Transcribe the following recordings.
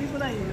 ਕਈ ਬਣਾਈ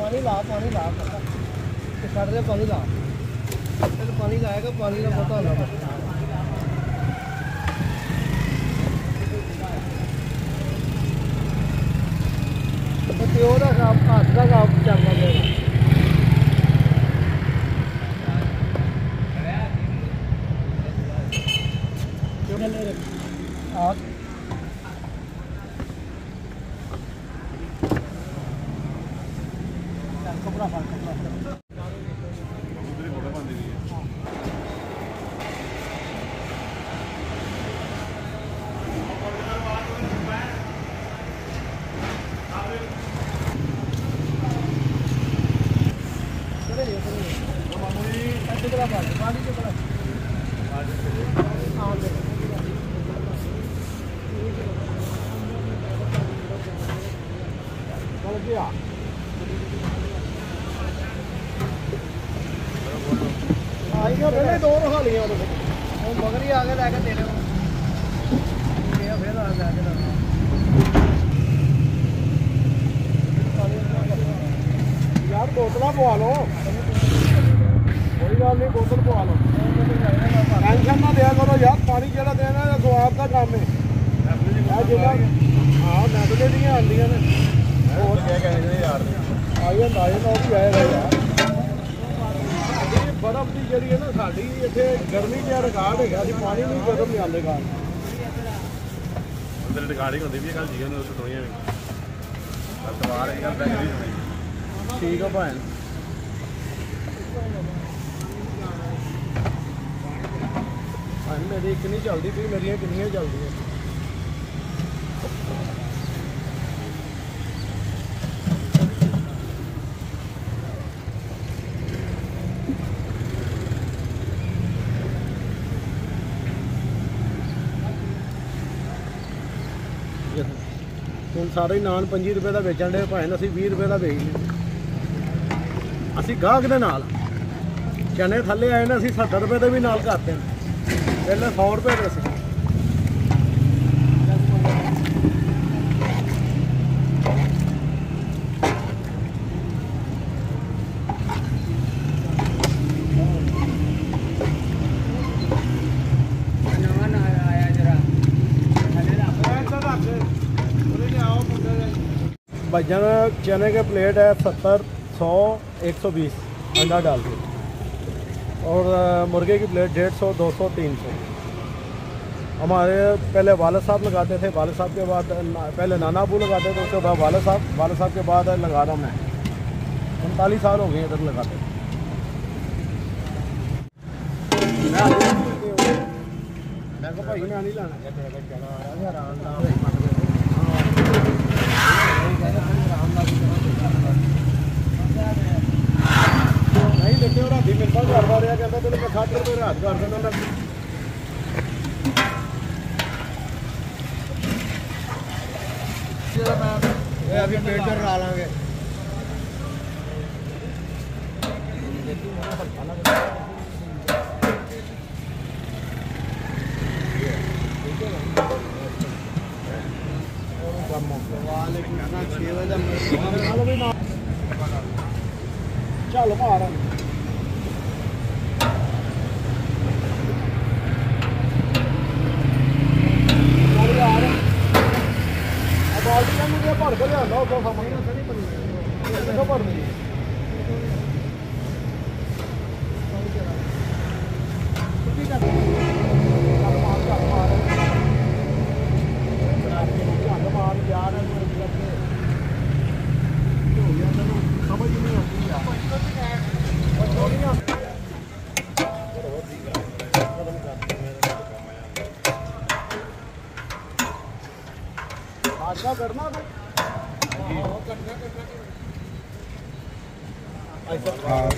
ਉਹਦੇ ਪਾਸ ਆ ਪਾਣੀ ਲਾ ਪਾਣੀ ਲਾ ਤੇ ਛੱਡ ਦੇ ਪਾਣੀ ਲਾ। ਤੇ ਪਾਣੀ ਲਾਏਗਾ, ਪਾਣੀ ਦਾ ਪਤਾ ਹੁੰਦਾ। ਤੇ ਉਹਦਾ ਕੰਮ ਹੱਥ ਦਾ ਕੰਮ ਚੱਲਦਾ ਪਿਆ ਆ ਕਪੜਾ ਫੜ ਕਪੜਾ ਆਈਆਂ ਪਹਿਲੇ ਦੋ ਰਹਾ ਲਈਆਂ ਉਹਦੇ ਹੀ ਆ ਕੇ ਲੈ ਕੇ ਤੇਰੇ ਕੋਲ ਇਹ ਫੇਰ ਆ ਲੈ ਕੇ ਦੇਣਾ। ਯਾਰ ਬੋਤਲਾਂ ਪਵਾ ਲਓ। ਕੋਈ ਗੱਲ ਨਹੀਂ ਬੋਤਲ ਪਵਾ ਲਓ। ਟੈਨਸ਼ਨ ਨਾ ਦਿਆ ਕਰੋ ਯਾਰ ਪਾਣੀ ਜਿਹੜਾ ਦੇਣਾ ਇਹ ਸਵਾਬ ਦਾ ਕੰਮ ਹੈ ਆ ਜਿਹੜਾ ਹਾਂ ਨੈਟ ਦੀਆਂ ਆਉਂਦੀਆਂ ਨੇ। ਹੋਰ ਕੀ ਕਹਿੰਦੇ ਯਾਰ ਆ ਜਾਂਦਾ ਇਹ ਨਾ ਉਹ ਵੀ ਆਏਗਾ ਯਾਰ ਦੀ ਜਿਹੜੀ ਹੈ ਨਾ ਸਾਡੀ ਇੱਥੇ ਗਰਮੀ ਦਾ ਰਿਕਾਰਡ ਹੈਗਾ ਸੀ ਪਾਣੀ ਨਹੀਂ ਗਰਮ ਨਹੀਂ ਆਉਂਦੇ ਘਰ ਅੰਦਰ ਰਿਕਾਰਡਿੰਗ ਹੁੰਦੀ ਵੀ ਹੈ ਕੱਲ ਜੀਵਨ ਨੂੰ ਸੁਣੀਆਂ ਵੀ। ਕੱਲ ਸਵਾਰ ਹੈ ਕੱਲ ਬੈਗ ਨਹੀਂ ਸੁਣੀ ਠੀਕ ਆ ਮੇਰੀ ਇੱਕ ਨਹੀਂ ਚੱਲਦੀ ਪਈ ਮੇਰੀਆਂ ਕਿੰਨੀਆਂ ਚੱਲਦੀਆਂ? ਸਾਰੇ ਹੀ ਨਾਨ 25 ਰੁਪਏ ਦਾ ਵੇਚਣ ਦੇ ਭਾਵੇਂ ਅਸੀਂ 20 ਰੁਪਏ ਦਾ ਵੇਚਦੇ ਅਸੀਂ ਗਾਹਕ ਦੇ ਨਾਲ। ਚਨੇ ਥੱਲੇ ਆਏ ਨੇ, ਅਸੀਂ 70 ਰੁਪਏ ਦੇ ਵੀ ਨਾਲ ਕਰਦੇ ਨੇ। ਪਹਿਲੇ 100 ਰੁਪਏ ਦੇ ਸੀ। भजन चने के प्लेट है सत्तर, सौ, एक सौ बीस, अंडा डाल के। और मुर्गे की प्लेट डेढ़ सौ, दो सौ, तीन सौ। हमारे पहले वालद साहब लगाते थे वालद साहब के बाद पहले नाना अबू लगाते थे, उसके बाद वालद साहब वालद साहब के बाद लगा रहा मैं। उनतालीस साल हो गए इधर लगाते। मैं भाई मैं नहीं लाना। ਇਹ ਅਭੀ ਪੇਟ ਤੇ ਲਾ ਲਾਂਗੇ ਫੁੱਲ ਮਾਰ ਚੱਲ ਯਾਰ ਆ ਬਾਲਟੀਆਂ ਨੂੰ ਜੇ ਭਰ ਕੇ ਲਿਆਂਦਾ ਉਦੋਂ ਸਾਹਮਣੇ ਨਹੀਂ ਪਣੀ ਕਿੱਥੋਂ ਭਰਨੀ? ਕੀ ਕਰ ਚੱਲ ਮਾਰ ਚੱਲ ਮਾਰ ਚੱਲ ਮਾਰ ਯਾਰ ਇਹਨੂੰ ਲੱਗੇ ਹੋ ਗਿਆ ਤੈਨੂੰ ਸਮਝ ਨਹੀਂ ਆਉਂਦੀ ਯਾਰ ਉਹ ਥੋੜੀਆਂ ਆਜਾ ਕਰਨਾ ਤੂੰ ਐਸਾ ਆ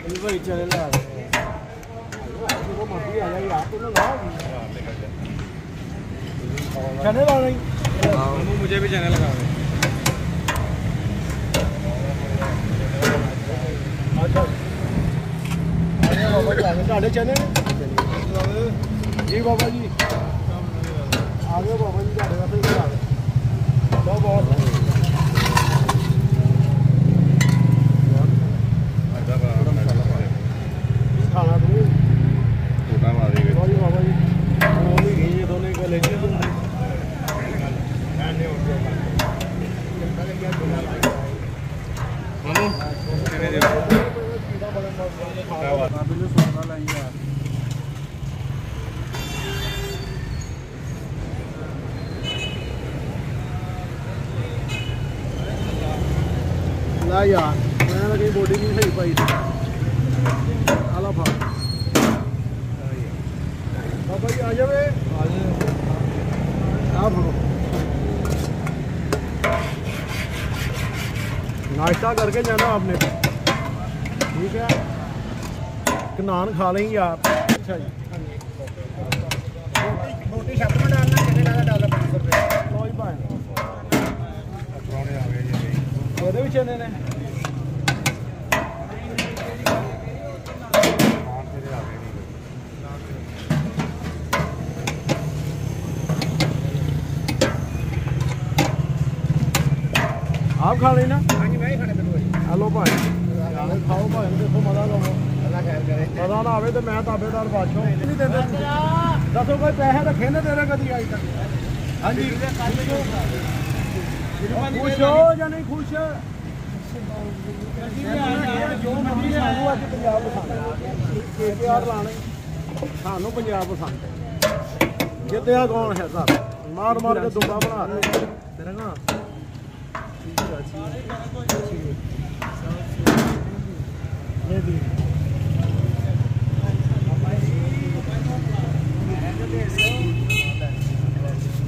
ਇਹ ਭਾਈ ਚਲੇ ਲਾ ਉਹ ਮੱਦੀ ਆ ਜਾਈ ਆਪ ਨੂੰ ਨਾ ਚੈਨਲ ਆ ਰਹੀ ਹਾਂ ਉਹਨੂੰ ਮੁਝੇ ਵੀ ਚੈਨਲ ਲਗਾ ਦੇ ਤੁਹਾਡੇ ਚੈਨਲ ਜੀ ਬਾਬਾ ਜੀ। ਆ ਗਏ ਬਾਬਾ ਜੀ ਤੁਹਾਡੇ ਵਾਸਤੇ ਵੀ ਆ ਗਏ ਬਹੁਤ ਬਹੁਤ ਖਾਣਾ ਲਾ ਯਾਰ ਮੈਂ ਲੱਗੀ ਬੋਡੀ ਨਹੀਂ ਸਹੀ ਪਾਈ ਸੀ ਆਲਾ ਫਾ ਬਾਬਾ ਜੀ ਆ ਜਾਵੇ ਆ ਜਾ ਆ ਫੜੋ ਨਾਸ਼ਤਾ ਕਰਕੇ ਜਾਣਾ ਆਪਨੇ ਠੀਕ ਹੈ ਇੱਕ ਨਾਨ ਖਾ ਲਈ ਯਾਰ ਅੱਛਾ ਜੀ रोटी छत में डालना कितने डाला डाला पाँच सौ रुपये ਆਪ ਖਾ ਲੈਣਾ ਹਾਂਜੀ ਮੈਂ ਹੀ ਖਾਣੇ ਤੈਨੂੰ ਹਲੋ ਭਾਈ। ਖਾਓ ਭਾਈ ਦੇਖੋ ਮਜ਼ਾ ਲਓ। ਅੱਲਾ ਖੈਰ ਕਰੇ। ਮਜ਼ਾ ਨਾ ਆਵੇ ਤੇ ਮੈਂ ਤਾਬੇਦਾਰ ਬਾਦਸ਼ਾਹ ਨਹੀਂ ਦਿੰਦੇ ਦੱਸੋ ਕੋਈ ਪੈਸੇ ਰੱਖੇ ਨੇ ਤੇਰੇ ਕਦੀ ਆਈ ਤੱਕ? ਹਾਂਜੀ। ਕੱਲ ਜੋ ਖੁਸ਼ ਹੋ ਜਾਂ ਨਹੀਂ ਖੁਸ਼ ਜੋ ਮਰਜ਼ੀ ਸਾਨੂੰ ਅੱਜ ਪੰਜਾਬ ਪਸੰਦ ਹੈ ਲਾਣੇ ਸਾਨੂੰ ਪੰਜਾਬ ਪਸੰਦ ਹੈ ਜਿੱਤਿਆ ਕੌਣ ਹੈ ਸਰ ਮਾਰ ਮਾਰ ਕੇ ਦੁੰਬਾ ਬਣਾ ਦੇ ਤੇਰੇ ਨਾ ਇਹ ਵੀ। ਭਾਈ ਨਾ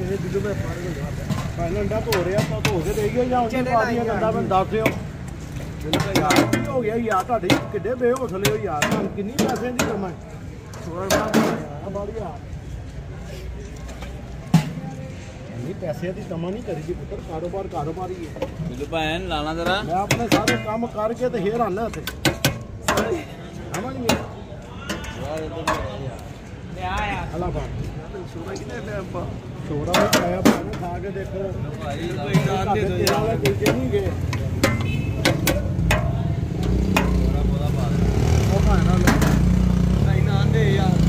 ਮੈਂ ਨਹੀਂ ਮੈਂ ਕਿਸੇ ਦਿਲੋਂ ਮੈਂ ਫੜ ਕੇ ਜਾ ਪਹਿਲਾਂ ਅੰਡਾ ਧੋ ਰਿਹਾ ਤਾਂ ਧੋ ਕੇ ਦੇ ਗਿਆ ਜਾਂ ਉਹਨੇ ਪਾ ਦਿਆ ਗੰਦਾ ਮੈਨੂੰ ਦੱਸ ਦਿਓ। ਮੈਨੂੰ ਤਾਂ ਯਾਰ ਕੀ ਹੋ ਗਿਆ ਯਾਰ ਤੁਹਾਡੇ ਕਿੱਡੇ ਬੇਹੌਸਲੇ ਹੋ ਯਾਰ। ਤੁਹਾਨੂੰ ਕਿੰਨੀ ਪੈਸੇ ਦੀ ਕਮਾਈ। ਥੋੜਾ ਬੜਾ ਬਾੜੀਆ ਨਹੀਂ ਪੈਸੇ ਦੀ ਤਮਾ ਨਹੀਂ ਕਰੀਦੀ ਪੁੱਤਰ ਕਾਰੋਬਾਰ ਕਾਰੋਬਾਰ ਹੀ। ਹੈ ਬਿੱਲੂ ਭੈਣ ਲਾਣਾ ਜ਼ਰਾ। ਮੈਂ ਆਪਣੇ ਸਾਰੇ ਕੰਮ ਕਰਕੇ ਤੇ ਫੇਰ ਆਣਾ ਤੇ ਸਮਝ ਗਏ ਹਲਾ ਪਾ ਛੋੜਾ ਕਿਨੇ ਲੈ ਆਪਾਂ। ਛੋੜਾ ਵੀ ਪਾਇਆ ਪਾਣਾ ਖਾ ਕੇ ਦੇਖੋ। ਭਾਈ ਸਾਡੇ ਤੇਰਾ ਵਾਲੇ ਦੂਜੇ ਨਹੀਂ ਗਏ। ਉਹ ਭਾਣਾ ਲੈ। ਨਹੀਂ ਨਾ ਦੇ ਯਾਰ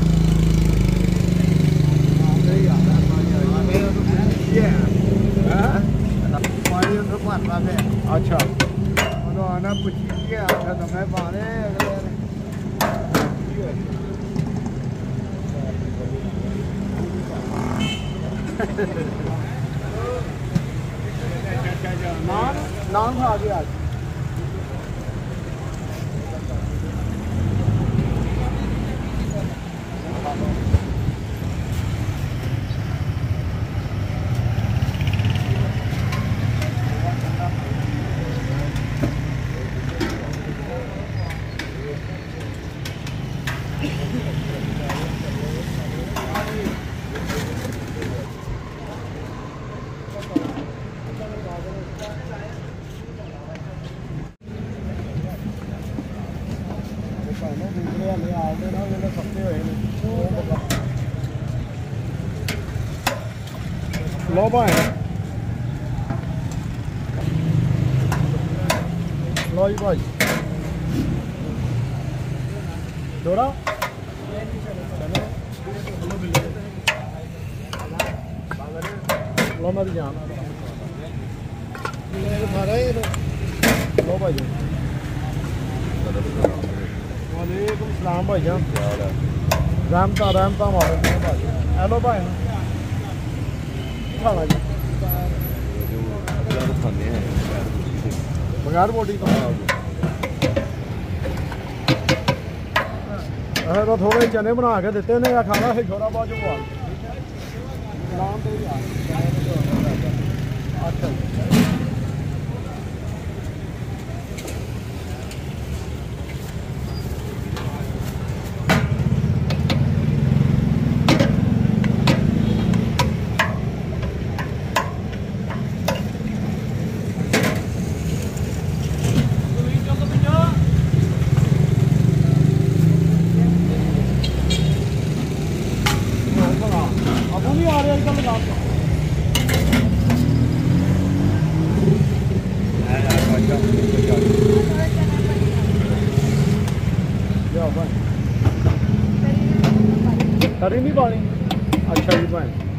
ਲੋ ਭਾਈ ਲੋ ਜੀ ਭਾਈ ਦੋਰਾ ਲੋ ਮੇਰੀ ਜਾਨ ਲੋ ਭਾਈ ਜੀ ਵਾਲੇਕੁਮ ਸਲਾਮ ਭਾਈ ਜਾਨ ਰਹਿਮਤਾ ਰਹਿਮਤਾ ਮਾਰੋ ਜੀ ਭਾਈ ਹੈਲੋ ਭਾਈ ਖਾਣਾ ਜੀ। ਬਗੈਰ ਬੋਡੀ ਤੋਂ। ਇਹ ਤਾਂ ਥੋੜੇ ਚਨੇ ਬਣਾ ਕੇ ਦਿੱਤੇ ਨੇ ਆ ਖਾਣਾ ਹੈ ਛੋਰਾ ਬਾਜੂ ਪਵਾ ਨਾਮ ਤੇ ਯਾਰ ਅੱਛਾ ਜੀ। ਆਪਾਂ ਨਹੀਂ ਆ ਰਿਹਾ ਅੱਜ ਕੱਲ੍ਹ ਰਾਤ ਨੂੰ ਲਿਆ ਭਾਈ ਤਰੀ ਨਹੀਂ ਪਾਣੀ ਅੱਛਾ ਜੀ